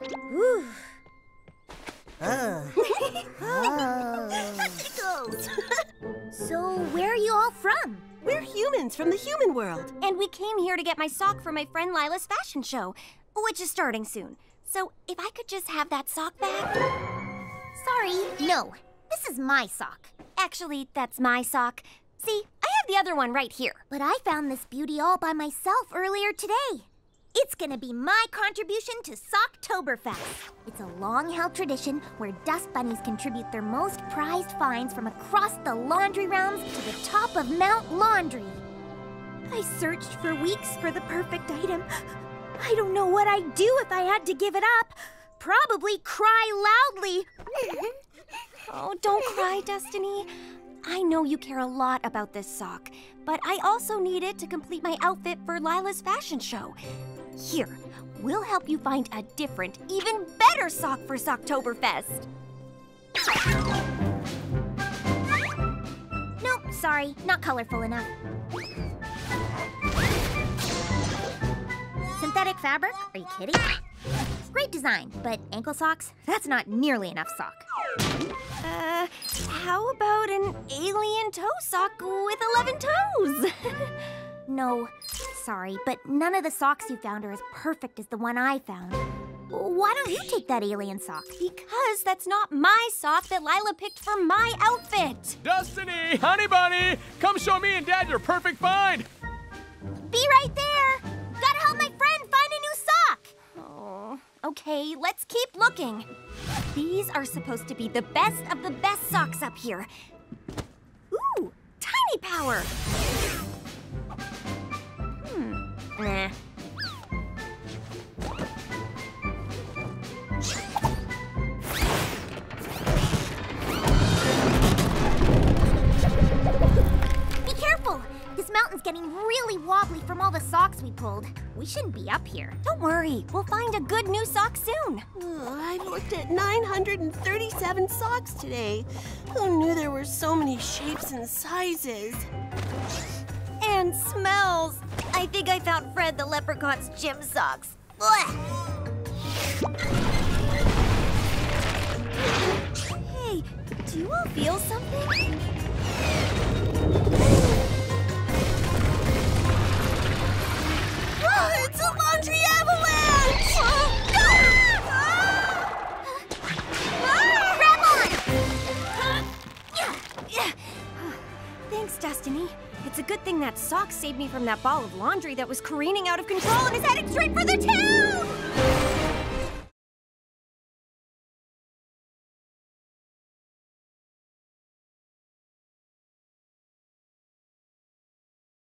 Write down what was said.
Whew. so, where are you all from? We're humans from the human world. And we came here to get my sock for my friend Lila's fashion show, which is starting soon. So, if I could just have that sock back. Sorry, no. This is my sock. Actually, that's my sock. See, I have the other one right here. But I found this beauty all by myself earlier today. It's gonna be my contribution to Socktoberfest. It's a long-held tradition where dust bunnies contribute their most prized finds from across the laundry realms to the top of Mount Laundry. I searched for weeks for the perfect item. I don't know what I'd do if I had to give it up. Probably cry loudly. oh, don't cry, Destiny. I know you care a lot about this sock, but I also need it to complete my outfit for Lila's fashion show. Here, we'll help you find a different, even better sock for Socktoberfest. Nope, sorry, not colorful enough. Synthetic fabric? Are you kidding? Great design, but ankle socks? That's not nearly enough sock. Uh, how about an alien toe sock with 11 toes? no, sorry, but none of the socks you found are as perfect as the one I found. Why don't you take that alien sock? Because that's not my sock that Lila picked for my outfit. Destiny, honey bunny, come show me and Dad your perfect find. Be right there. Gotta help my friend find a new sock. Oh, okay, let's keep looking. These are supposed to be the best of the best socks up here. Ooh, tiny power. Nah. Be careful! This mountain's getting really wobbly from all the socks we pulled. We shouldn't be up here. Don't worry, we'll find a good new sock soon. Oh, I've looked at 937 socks today. Who knew there were so many shapes and sizes? And smells. I think I found Fred the leprechaun's gym socks. Blech. Hey, do you all feel something? Thanks, Destiny. It's a good thing that sock saved me from that ball of laundry that was careening out of control and is heading straight!